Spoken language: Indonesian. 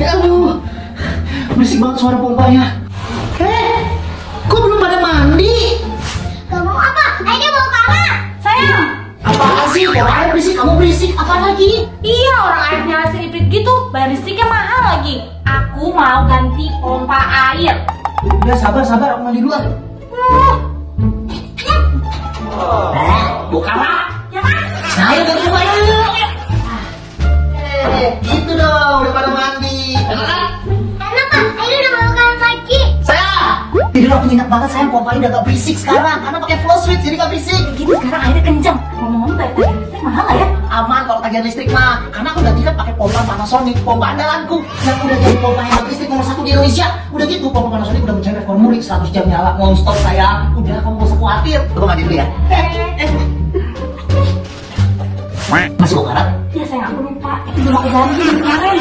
Aduh, berisik banget suara pompanya. Eh, kok belum pada mandi? Gak mau apa? Ayo mau kamar. Sayang. Apaan sih? Pompa air berisik, kamu berisik. Apa lagi? Iya, orang airnya listrik gitu, bayar listriknya mahal lagi. Aku mau ganti pompa air. Udah sabar, sabar, aku mandi dulu. ah. Eh, buka mak. Ya kan? Ayo ganti pompa air. Eh, gitu dong, udah pada mandi. Tidur aku ingat banget sayang pompa ini udah gak berisik sekarang. Karena pakai flow switch jadi gak berisik. Gitu sekarang airnya kencang. Ngomong-ngomong bayar bayar listrik mahal ya? Aman kalau tagihan listrik mah. Karena aku udah tidak pakai pompa Panasonic pompa andalanku. Yang udah jadi pompa hemat listrik nomor satu di Indonesia. Udah gitu pompa Panasonic udah mencapai rekor muri 100 jam nyala nonstop sayang. Udah kamu gak usah khawatir. Aku mandi dulu ya? Masih mau karat? Ya sayang aku lupa, itu belum aku ganti kemarin.